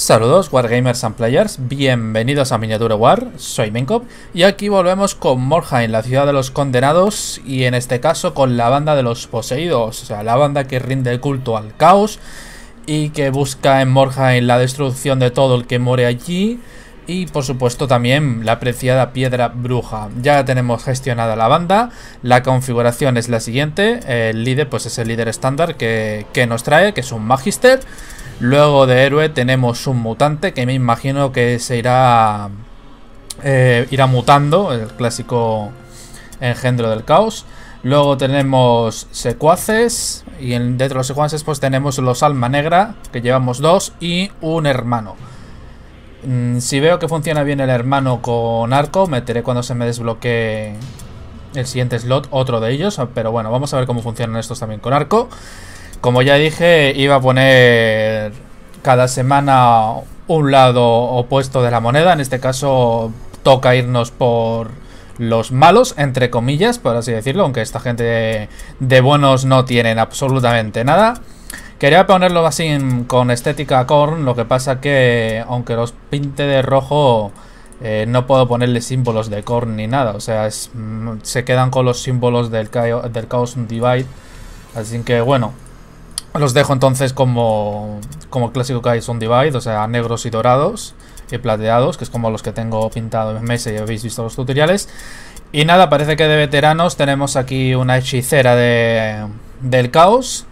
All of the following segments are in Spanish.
Saludos Wargamers and Players, bienvenidos a Miniatura War, soy Menkop y aquí volvemos con Morhain, la ciudad de los condenados y en este caso con la banda de los poseídos, o sea, la banda que rinde culto al caos y que busca en Morhain la destrucción de todo el que muere allí y por supuesto también la apreciada piedra bruja. Ya tenemos gestionada la banda, la configuración es la siguiente, el líder pues es el líder estándar que, que nos trae, que es un Magister Luego de héroe tenemos un mutante que me imagino que se irá, eh, irá mutando, el clásico engendro del caos. Luego tenemos secuaces y dentro de los secuaces pues tenemos los alma negra, que llevamos dos, y un hermano. Mm, si veo que funciona bien el hermano con arco, meteré cuando se me desbloquee el siguiente slot otro de ellos. Pero bueno, vamos a ver cómo funcionan estos también con arco. Como ya dije, iba a poner cada semana un lado opuesto de la moneda. En este caso toca irnos por los malos, entre comillas, por así decirlo, aunque esta gente de, buenos no tienen absolutamente nada. Quería ponerlo así con estética corn, lo que pasa que aunque los pinte de rojo eh, no puedo ponerle símbolos de corn ni nada, o sea, mm, se quedan con los símbolos del, del Chaos Divide. Así que bueno, los dejo entonces como, como clásico que hay son divide, o sea, negros y dorados y plateados, que es como los que tengo pintado en mesa y habéis visto los tutoriales. Y nada, parece que de veteranos tenemos aquí una hechicera de, del caos,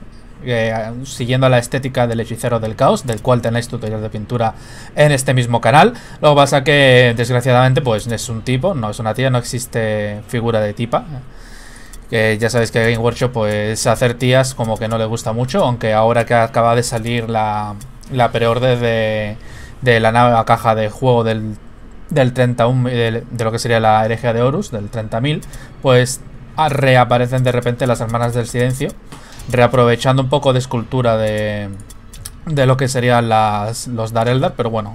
siguiendo la estética del hechicero del caos, del cual tenéis tutorial de pintura en este mismo canal. Lo que pasa que, desgraciadamente, pues es un tipo, no es una tía, no existe figura de tipa. Que ya sabéis que Game Workshop, pues hacer tías como que no le gusta mucho, aunque ahora que acaba de salir la, la preorden de, de la nueva caja de juego del, del 31, de, de, lo que sería la herejía de Horus, del 30.000, pues reaparecen de repente las hermanas del silencio, reaprovechando un poco de escultura de, de lo que serían las, los Dareldar, pero bueno,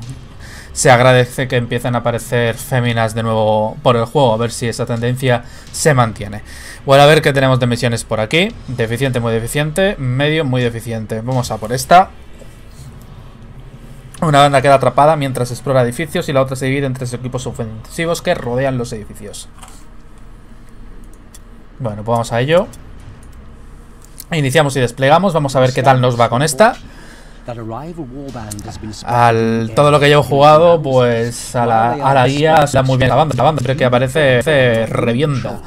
se agradece que empiecen a aparecer féminas de nuevo por el juego, a ver si esa tendencia se mantiene. Bueno, a ver qué tenemos de misiones por aquí. Deficiente, muy deficiente. Medio, muy deficiente. Vamos a por esta. Una banda queda atrapada mientras explora edificios y la otra se divide en tres equipos ofensivos que rodean los edificios. Bueno, pues vamos a ello. Iniciamos y desplegamos. Vamos a ver qué tal nos va con esta. Al todo lo que llevo jugado, pues a la, a la guía se da muy bien la banda. La banda creo que aparece, revienta.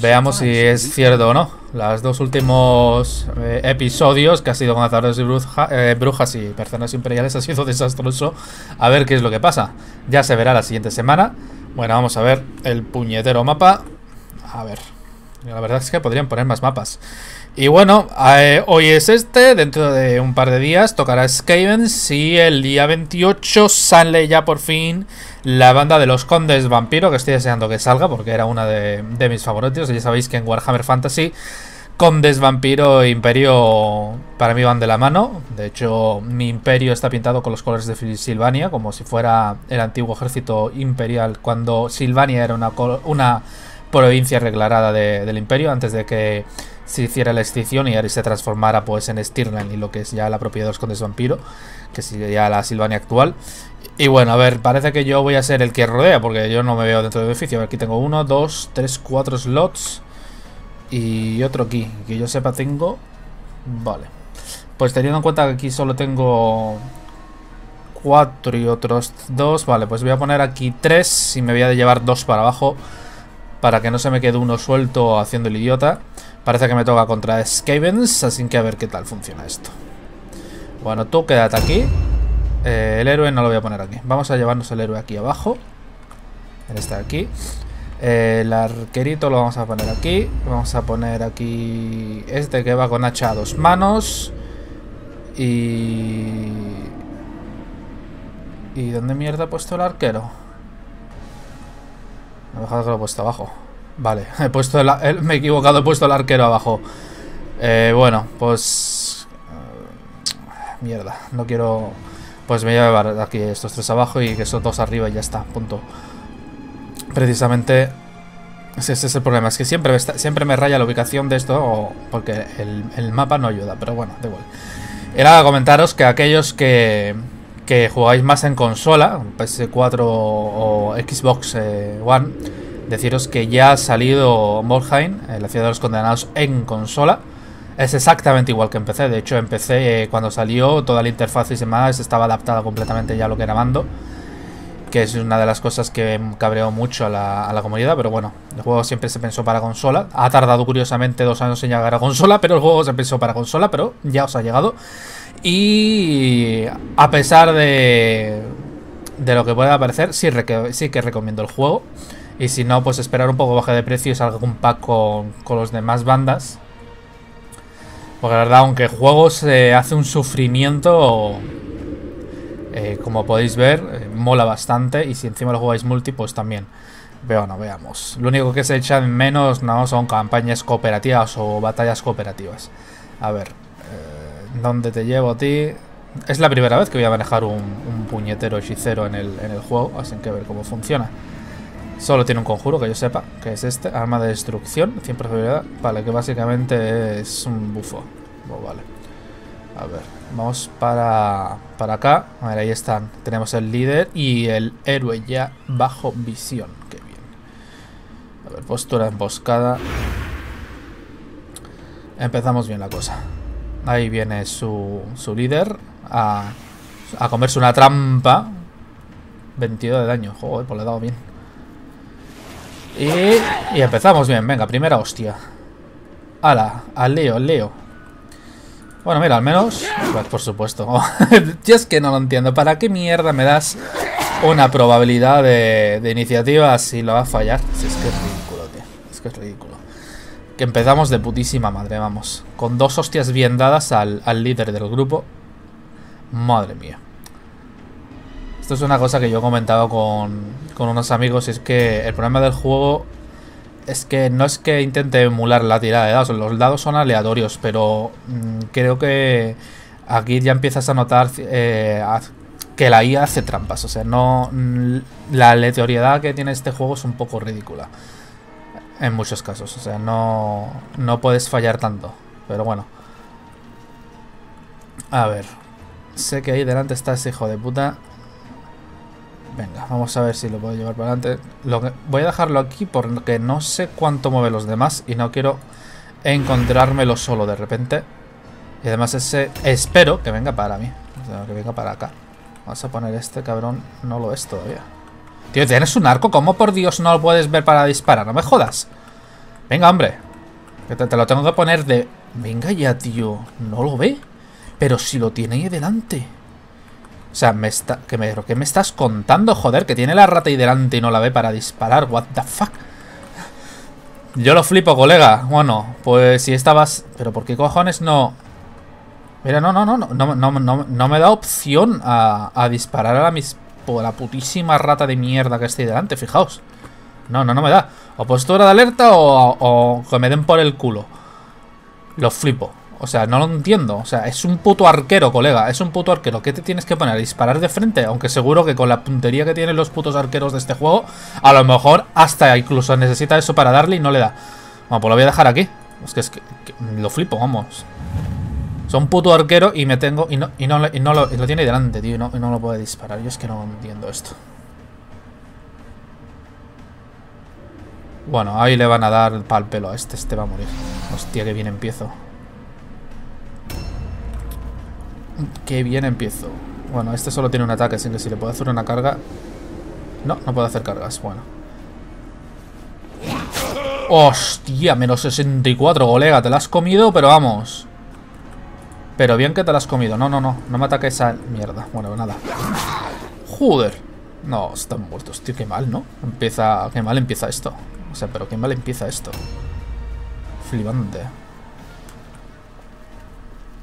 Veamos si es cierto o no. Los dos últimos eh, episodios que ha sido con Azadores y eh, Brujas y Personas Imperiales ha sido desastroso. A ver qué es lo que pasa. Ya se verá la siguiente semana. Bueno, vamos a ver el puñetero mapa. A ver. La verdad es que podrían poner más mapas. Y bueno, eh, hoy es este, dentro de un par de días tocará Skaven y el día 28 sale ya por fin la banda de los Condes Vampiro, que estoy deseando que salga porque era una de, mis favoritos. Ya sabéis que en Warhammer Fantasy Condes Vampiro e Imperio para mí van de la mano. De hecho, mi imperio está pintado con los colores de Silvania, como si fuera el antiguo ejército imperial cuando Silvania era una, una provincia declarada del imperio antes de que se hiciera la extinción y se transformara pues en Stirland y lo que es ya la propiedad de los condes vampiro, que sería la Silvania actual. Y bueno, a ver, parece que yo voy a ser el que rodea, porque yo no me veo dentro del edificio. Aquí tengo uno, dos, tres, cuatro slots y otro aquí. Que yo sepa tengo... Vale. Pues teniendo en cuenta que aquí solo tengo cuatro y otros dos, vale, pues voy a poner aquí tres y me voy a llevar dos para abajo para que no se me quede uno suelto haciendo el idiota. Parece que me toca contra Skavens, así que a ver qué tal funciona esto. Bueno, tú quédate aquí. Eh, el héroe no lo voy a poner aquí. Vamos a llevarnos el héroe aquí abajo. Este de aquí. Eh, el arquerito lo vamos a poner aquí. Vamos a poner aquí este que va con hacha a dos manos. Y... ¿Y dónde mierda he puesto el arquero? Me he dejado que lo he puesto abajo. Vale, he puesto el, me he equivocado, he puesto el arquero abajo. Eh, bueno, pues... Eh, mierda, no quiero... Pues me voy a llevar aquí estos tres abajo y que esos dos arriba y ya está, punto. Precisamente... Ese, es el problema, es que siempre, siempre me raya la ubicación de esto porque el, el, mapa no ayuda, pero bueno, da igual. Era comentaros que aquellos que, que jugáis más en consola, PS4 o, Xbox eh, One, deciros que ya ha salido Morheim, la ciudad de los condenados, en consola. Es exactamente igual que empecé. De hecho, empecé eh, cuando salió, toda la interfaz y demás estaba adaptada completamente ya a lo que era mando. Que es una de las cosas que cabreó mucho a la, comunidad. Pero bueno, el juego siempre se pensó para consola. Ha tardado curiosamente dos años en llegar a consola, pero el juego se pensó para consola, pero ya os ha llegado. Y a pesar de, de lo que pueda parecer, sí que recomiendo el juego. Y si no, pues esperar un poco baje de precio y salga un pack con, con los demás bandas porque la verdad, aunque el juego se hace un sufrimiento, eh, como podéis ver, eh, mola bastante. Y si encima lo jugáis multi, pues también. Bueno, veamos. Lo único que se echa en menos no son campañas cooperativas o batallas cooperativas. A ver, eh, ¿dónde te llevo a ti? Es la primera vez que voy a manejar un, puñetero hechicero en el, en el juego, así que a ver cómo funciona. Solo tiene un conjuro, que yo sepa, que es este, arma de destrucción, 100 probabilidad. Vale, que básicamente es un bufo. Oh, vale. A ver, vamos para, para acá. A ver, ahí están. Tenemos el líder y el héroe ya bajo visión. Qué bien. A ver, postura emboscada. Empezamos bien la cosa. Ahí viene su, su líder a, a comerse una trampa. 22 de daño. Joder, pues le he dado bien. Y, empezamos bien. Venga, primera hostia. Ala, al Leo, al Leo. Bueno, mira, al menos... Pues por supuesto. Yo es que no lo entiendo. ¿Para qué mierda me das una probabilidad de, iniciativa si lo va a fallar? Es que es ridículo, tío. Es que es ridículo. Que empezamos de putísima madre, vamos. Con dos hostias bien dadas al líder del grupo. Madre mía. Esto es una cosa que yo he comentado con, con unos amigos. Y es que el problema del juego es que no es que intente emular la tirada de dados. Los dados son aleatorios, pero mm, creo que aquí ya empiezas a notar eh, que la IA hace trampas. O sea, no mm, la aleatoriedad que tiene este juego es un poco ridícula. En muchos casos. O sea, no, no puedes fallar tanto. Pero bueno. A ver. Sé que ahí delante está ese hijo de puta. Venga, vamos a ver si lo puedo llevar para adelante. Lo voy a dejarlo aquí porque no sé cuánto mueve los demás y no quiero encontrármelo solo de repente. Y además ese... Espero que venga para mí. Que venga para acá. Vamos a poner este cabrón. No lo es todavía. Tío, ¿tienes un arco? ¿Cómo por Dios no lo puedes ver para disparar? No me jodas. Venga, hombre. Que te, te lo tengo que poner de... Venga ya, tío. ¿No lo ve? Pero si lo tiene ahí delante. O sea, me está, ¿qué, me, ¿qué me estás contando? Joder, que tiene la rata ahí delante y no la ve para disparar. What the fuck? Yo lo flipo, colega. Bueno, pues si estabas... Pero ¿por qué cojones no...? Mira, no, no, no, no, no, no, no me da opción a, disparar a la, mis, la putísima rata de mierda que estoy delante, fijaos. No, no, no me da. O postura de alerta o, o que me den por el culo. Lo flipo. O sea, no lo entiendo. O sea, es un puto arquero, colega. Es un puto arquero. ¿Qué te tienes que poner? ¿A disparar de frente? Aunque seguro que con la puntería que tienen los putos arqueros de este juego, a lo mejor hasta incluso necesita eso para darle y no le da. Bueno, pues lo voy a dejar aquí. Es que es que, lo flipo, vamos. Son puto arquero y me tengo. Y no, y no, y no lo, lo, tiene delante, tío. Y no, y no lo puede disparar. Yo es que no entiendo esto. Bueno, ahí le van a dar pal pelo a este. Este va a morir. Hostia, que bien empiezo. Qué bien empiezo. Bueno, este solo tiene un ataque, así que si le puedo hacer una carga... No, no puedo hacer cargas. Bueno. ¡Hostia! Menos 64, colega. Te la has comido, pero vamos. Pero bien que te la has comido. No, no, no. No me ataque esa mierda. Bueno, nada. ¡Joder! No, están muertos, tío. Qué mal, ¿no? Empieza... Qué mal empieza esto. O sea, pero qué mal empieza esto. Flipante.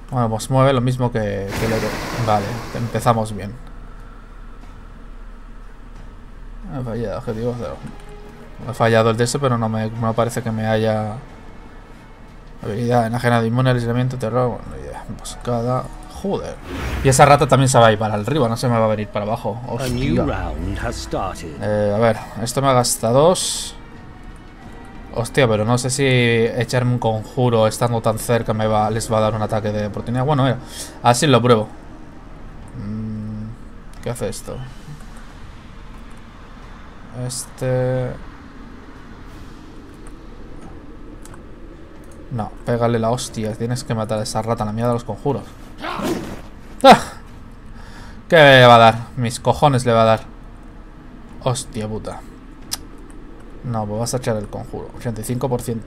Bueno, pues mueve lo mismo que, que el Vale, empezamos bien. He fallado, objetivo cero. He fallado el de ese, pero no me no parece que me haya... Habilidad enajenado inmune aislamiento, terror, bueno, idea. Emboscada... Joder. Y esa rata también se va a ir para arriba, no se me va a venir para abajo. Hostia. Eh, a ver, esto me gasta dos. Hostia, pero no sé si echarme un conjuro estando tan cerca me va, les va a dar un ataque de oportunidad. Bueno, mira, así lo pruebo. Mm. ¿Qué hace esto? Este... No, pégale la hostia. Tienes que matar a esa rata, la mía de los conjuros. ¡Ah! ¿Qué le va a dar? Mis cojones le va a dar. Hostia puta. No, pues vas a echar el conjuro. 85%.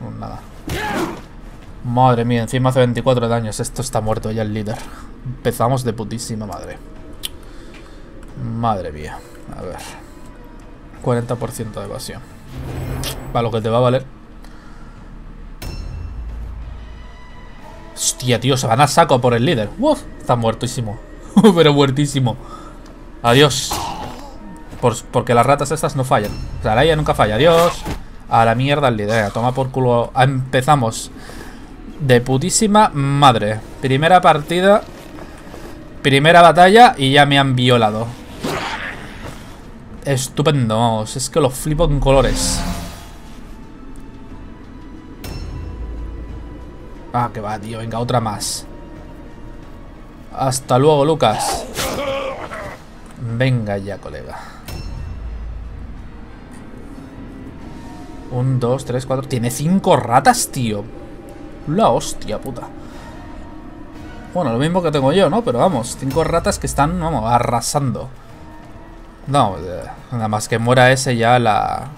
Pues nada. Madre mía, encima hace 24 daños. Esto está muerto ya el líder. Empezamos de putísima madre. Madre mía. A ver. 40% de evasión. Para lo que te va a valer. Hostia, tío, se van a saco por el líder. Uf, está muertísimo. Pero muertísimo. Adiós. porque las ratas estas no fallan. O sea, la ella nunca falla. Adiós. A la mierda el líder. Toma por culo. Empezamos. De putísima madre. Primera partida. Primera batalla y ya me han violado. Estupendo, vamos. Es que lo flipo en colores. Ah, que va, tío. Venga, otra más. Hasta luego, Lucas. Venga ya, colega. Un, dos, tres, cuatro... Tiene cinco ratas, tío. La hostia, puta. Bueno, lo mismo que tengo yo, ¿no? Pero vamos, cinco ratas que están, vamos, arrasando. No, eh, nada más que muera ese ya la...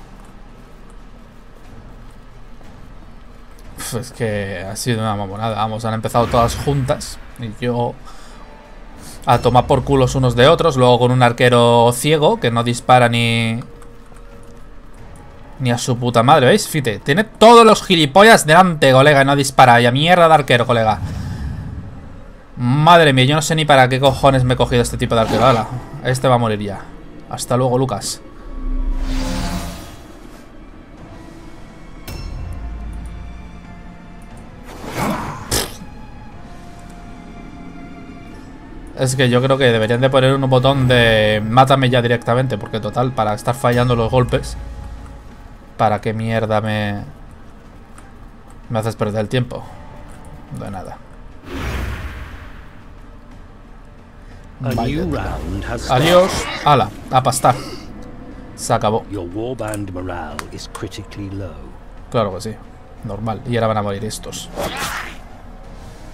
Es que ha sido una mamonada. Vamos, han empezado todas juntas. Y yo a tomar por culos unos de otros. Luego con un arquero ciego que no dispara ni... Ni a su puta madre, ¿veis? Fite, tiene todos los gilipollas delante, colega, y no dispara. Y a mierda de arquero, colega. Madre mía, yo no sé ni para qué cojones me he cogido este tipo de arquero. Este va a morir ya. Hasta luego, Lucas. Es que yo creo que deberían de poner un botón de mátame ya directamente, porque total, para estar fallando los golpes, ¿para qué mierda me... me haces perder el tiempo? De nada. Adiós. Ala, a pastar. Se acabó. Claro que sí. Normal. Y ahora van a morir estos.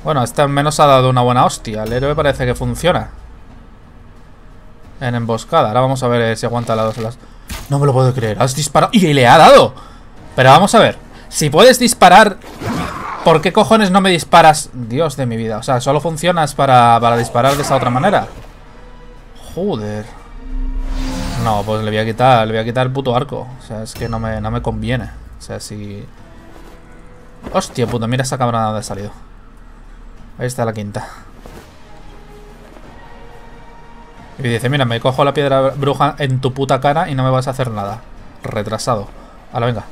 Bueno, este al menos ha dado una buena hostia. El héroe parece que funciona. En emboscada. Ahora vamos a ver si aguanta las dos. No me lo puedo creer. Has disparado. ¡Y le ha dado! Pero vamos a ver. Si puedes disparar... ¿Por qué cojones no me disparas? Dios de mi vida. O sea, solo funcionas para, para disparar de esa otra manera. Joder. No, pues le voy a quitar, le voy a quitar el puto arco. O sea, es que no me, no me conviene. O sea, si... Hostia puta, mira esa cámara ha salido. Ahí está la quinta. Y dice, mira, me cojo la piedra bruja en tu puta cara y no me vas a hacer nada. Retrasado. la venga.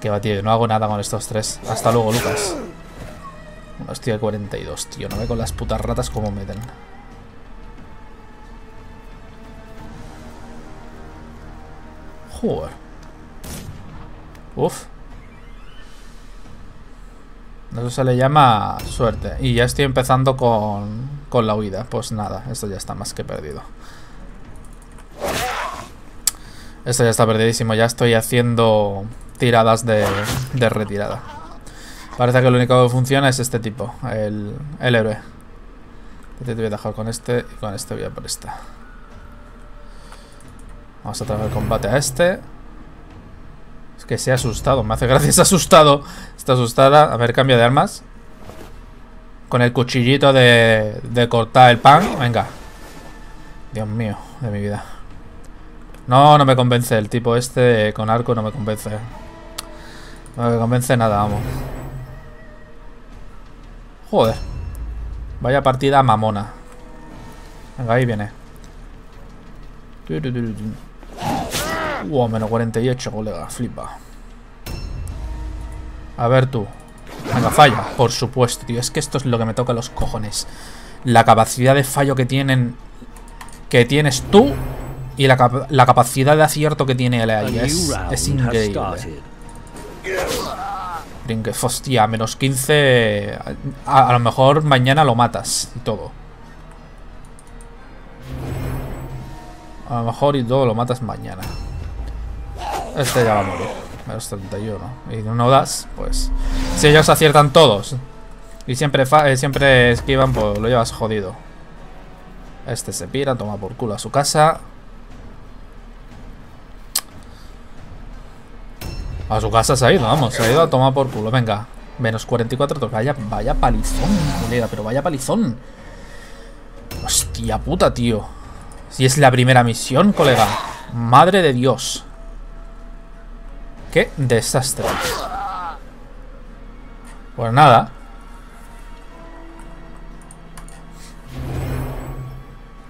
Que va, tío, no hago nada con estos tres. Hasta luego, Lucas. Hostia, 42, tío. No ve con las putas ratas como meten. Joder. Uf. Eso se le llama suerte. Y ya estoy empezando con, con la huida. Pues nada, esto ya está más que perdido. Esto ya está perdidísimo. Ya estoy haciendo tiradas de, de retirada. Parece que lo único que funciona es este tipo, el, el héroe. Este te voy a dejar con este y con este voy a por esta. Vamos a traer combate a este. Es que se ha asustado. Me hace gracia, se ha asustado. Está asustada. A ver, cambio de armas. Con el cuchillito de, de cortar el pan. Venga. Dios mío, de mi vida. No, no me convence. El tipo este con arco no me convence. No me convence nada, vamos. Joder. Vaya partida mamona. Venga, ahí viene. Wow, menos 48, colega. Flipa. A ver tú. Venga, falla. Por supuesto, tío. Es que esto es lo que me toca los cojones. La capacidad de fallo que tienen... Que tienes tú y la, capacidad de acierto que tiene el AI. Es, es increíble. Franklin, que hostia, menos 15. A, a lo mejor mañana lo matas y todo. A lo mejor y todo lo matas mañana. Este ya va a morir. Menos 31. Y no das, pues. Si ellos aciertan todos y siempre, eh, siempre esquivan, pues lo llevas jodido. Este se pira, toma por culo a su casa. A su casa se ha ido, vamos, se ha ido a tomar por culo. Venga, menos 44. Vaya, vaya palizón, pero vaya palizón. Hostia puta, tío. Si es la primera misión, colega. Madre de Dios. Qué desastre. Pues nada.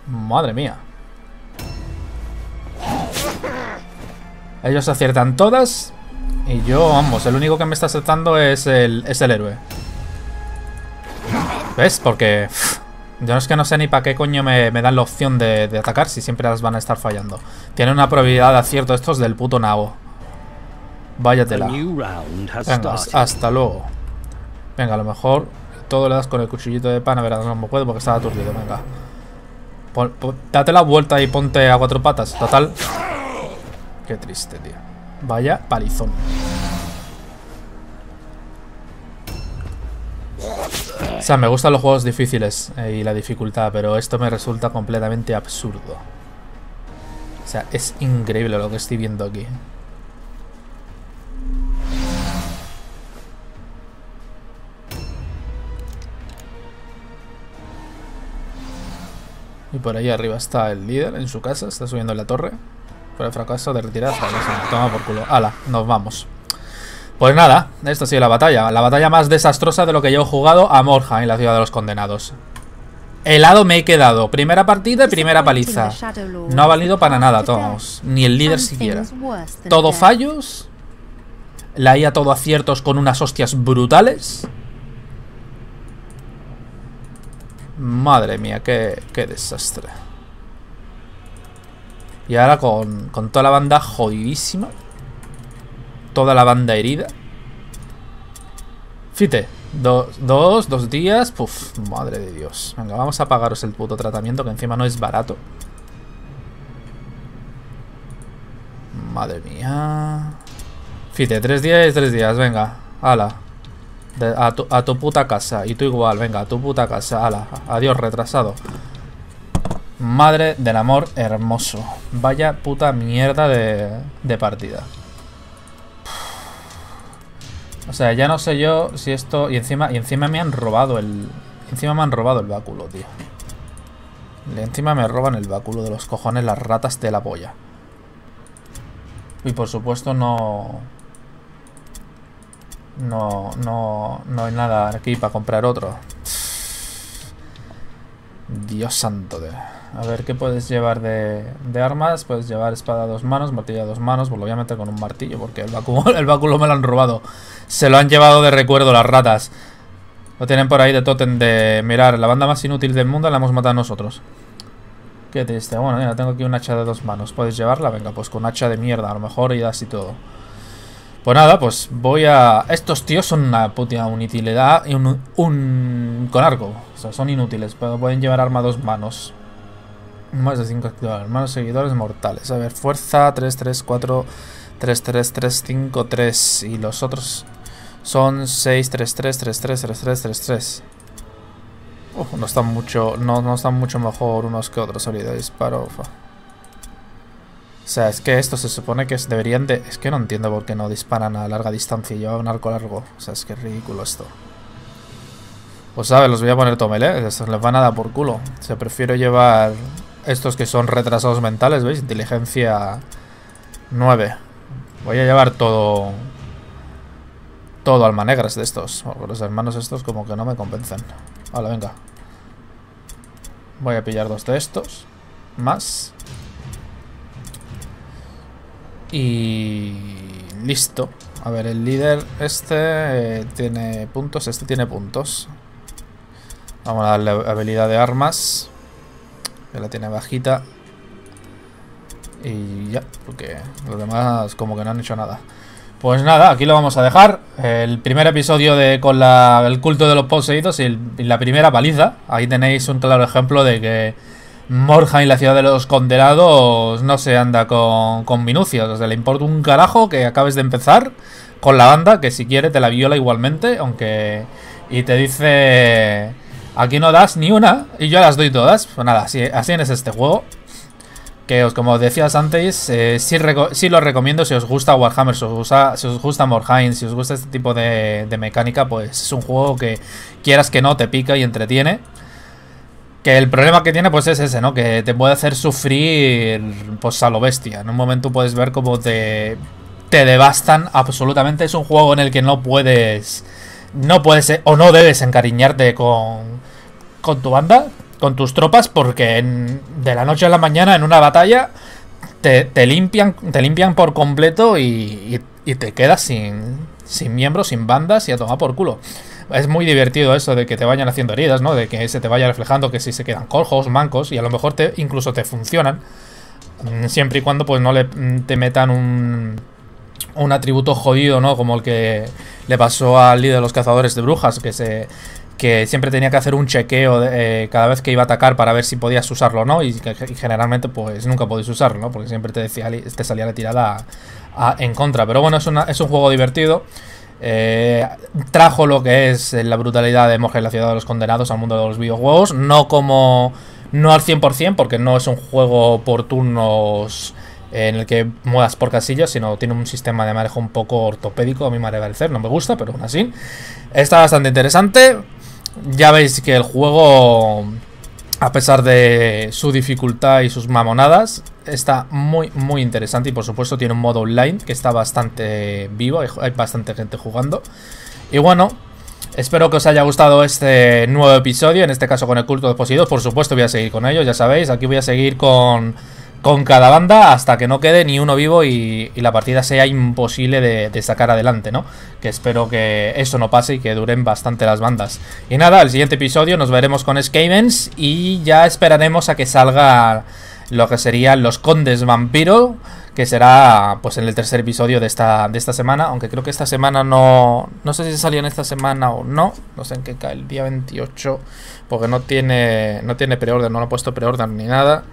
Madre mía. Ellos aciertan todas. Y yo, vamos, el único que me está acertando es el, es el héroe. ¿Ves? Porque... yo es que no sé ni para qué coño me, dan la opción de, de, atacar si siempre las van a estar fallando. Tienen una probabilidad de acierto estos del puto nabo. Váyatela. Venga, hasta luego. Venga, a lo mejor todo le das con el cuchillito de pan. A ver, no me puedo porque estaba aturdido. Venga. date la vuelta y ponte a cuatro patas. Total. Qué triste, tío. Vaya palizón. O sea, me gustan los juegos difíciles eh, y la dificultad, pero esto me resulta completamente absurdo. O sea, es increíble lo que estoy viendo aquí. Y por ahí arriba está el líder en su casa, está subiendo en la torre. Por el fracaso de retirar. Toma por culo. Ala, nos vamos. Pues nada, esto ha sido la batalla. La batalla más desastrosa de lo que yo he jugado a Morja en la ciudad de los condenados. Helado me he quedado. Primera partida y primera paliza. No ha valido para nada, todos. Ni el líder siquiera. Todo fallos. La IA todo aciertos con unas hostias brutales. Madre mía, qué, desastre. Y ahora con, toda la banda jodidísima. Toda la banda herida. Fite, dos, dos días. Puf, madre de Dios. Venga, vamos a pagaros el puto tratamiento que encima no es barato. Madre mía. Fite, tres días tres días, venga. Hala a, tu, puta casa. Y tú igual, venga, a tu puta casa. Ala, adiós, retrasado. Madre del amor hermoso. Vaya puta mierda de, de partida. O sea, ya no sé yo si esto... Y encima, y encima me han robado el... Encima me han robado el báculo, tío. Y encima me roban el báculo de los cojones las ratas de la polla. Y por supuesto no... No, no, no hay nada aquí para comprar otro. Dios santo de... A ver, ¿qué puedes llevar de, de, armas? Puedes llevar espada a dos manos, martillo a dos manos. Pues lo voy a meter con un martillo porque el báculo, el báculo me lo han robado. Se lo han llevado de recuerdo las ratas. Lo tienen por ahí de totem de... Mirar, la banda más inútil del mundo la hemos matado nosotros. Qué triste. Bueno, mira, tengo aquí un hacha de dos manos. ¿Puedes llevarla? Venga, pues con hacha de mierda. A lo mejor y así todo. Pues nada, pues voy a... Estos tíos son una puta inutilidad y un, un... con arco. O sea, son inútiles, pero pueden llevar arma a dos manos. Más de 5 activadores. Manos seguidores mortales. A ver, fuerza 3, 3, 4, 3, 3, 3, 5, 3. Y los otros son 6, 3, 3, 3, 3, 3, 3, 3, 3. Uf, no están mucho, no, no están mucho mejor unos que otros. Solida disparo. Ufa. O sea, es que esto se supone que deberían de... Es que no entiendo por qué no disparan a larga distancia y llevan un arco largo. O sea, es que es ridículo esto. Pues sabes, los voy a poner tomele. Les van a dar por culo. O sea, prefiero llevar estos que son retrasados mentales, ¿veis? Inteligencia 9. Voy a llevar todo... Todo almanegras de estos. los hermanos estos como que no me convencen. Vale, venga. Voy a pillar dos de estos. Más. Y listo. A ver, el líder este eh, tiene puntos, este tiene puntos. Vamos a darle habilidad de armas. Que la tiene bajita. Y ya, porque los demás como que no han hecho nada. Pues nada, aquí lo vamos a dejar. El primer episodio de con la, el culto de los poseídos y, la primera paliza. Ahí tenéis un claro ejemplo de que Morja y la ciudad de los condenados no se anda con, con minucias. Le importa un carajo que acabes de empezar con la banda, que si quiere te la viola igualmente, aunque... Y te dice... Aquí no das ni una y yo las doy todas. Pues nada, así, así es este juego que os, como decías antes, eh, sí, lo recomiendo si os gusta Warhammer, si os gusta, si si os gusta este tipo de, mecánica, pues es un juego que quieras que no te pica y entretiene. Que el problema que tiene pues es ese, ¿no? Que te puede hacer sufrir pues a lo bestia. En un momento puedes ver cómo te, te devastan absolutamente. Es un juego en el que no puedes... No puedes o no debes encariñarte con, con tu banda con tus tropas porque de la noche a la mañana en una batalla te, limpian, te limpian por completo y, te quedas sin, sin miembros, sin bandas y a tomar por culo. Es muy divertido eso de que te vayan haciendo heridas, ¿no? De que se te vaya reflejando que si se quedan cojos, mancos y a lo mejor te, incluso te funcionan. Mm, siempre y cuando pues no le, mm, te metan un, un atributo jodido, ¿no? Como el que le pasó al líder de los cazadores de brujas, que se que siempre tenía que hacer un chequeo eh, cada vez que iba a atacar para ver si podías usarlo o no y, generalmente pues nunca podías usarlo, ¿no? Porque siempre te, decía, te salía la tirada en contra. Pero bueno, es, es un juego divertido. Eh, trajo lo que es la brutalidad de Morge la ciudad de los condenados al mundo de los videojuegos. No como... No al 100% porque no es un juego por turnos en el que muevas por casillas, sino tiene un sistema de manejo un poco ortopédico, a mi manera de parecer, no me gusta, pero aún así. Está bastante interesante. Ya veis que el juego, a pesar de su dificultad y sus mamonadas, está muy, muy interesante. Y por supuesto tiene un modo online que está bastante vivo, hay, bastante gente jugando. Y bueno, Espero que os haya gustado este nuevo episodio, en este caso con el culto de Poseidón. Por supuesto voy a seguir con ellos, ya sabéis. Aquí voy a seguir con con cada banda hasta que no quede ni uno vivo y, la partida sea imposible de, sacar adelante, ¿no? Que espero que eso no pase y que duren bastante las bandas. Y nada, el siguiente episodio nos veremos con Skavens y ya esperaremos a que salga lo que serían los Condes Vampiro, que será pues en el tercer episodio de esta, de esta semana, aunque creo que esta semana no... No sé si salían esta semana o no, no sé en qué cae, el día 28, porque no tiene, no tiene preorden, no lo he puesto preorden ni nada.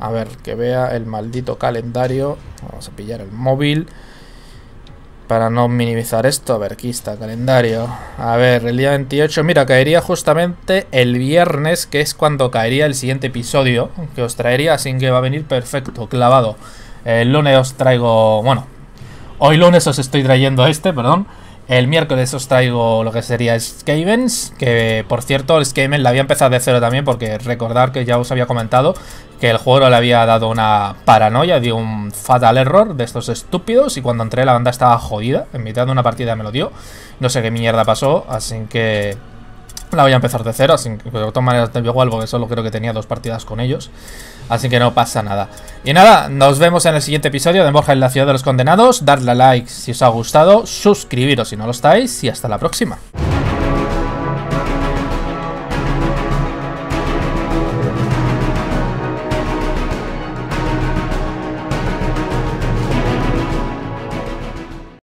A ver, que vea el maldito calendario. Vamos a pillar el móvil. Para no minimizar esto. A ver, aquí está calendario. A ver, el día 28. Mira, caería justamente el viernes, que es cuando caería el siguiente episodio. Que os traería, así que va a venir perfecto, clavado. El lunes os traigo... Bueno, hoy lunes os estoy trayendo este, perdón. El miércoles os traigo lo que sería Skavens, que por cierto el Skaven la había empezado de cero también porque recordar que ya os había comentado que el juego le había dado una paranoia, dio un fatal error de estos estúpidos y cuando entré la banda estaba jodida, en mitad de una partida me lo dio, no sé qué mierda pasó, así que la voy a empezar de cero, así que de todas maneras te igual porque solo creo que tenía dos partidas con ellos. Así que no pasa nada. Y nada, nos vemos en el siguiente episodio de Borja en la Ciudad de los Condenados. Darle a like si os ha gustado, suscribiros si no lo estáis y hasta la próxima.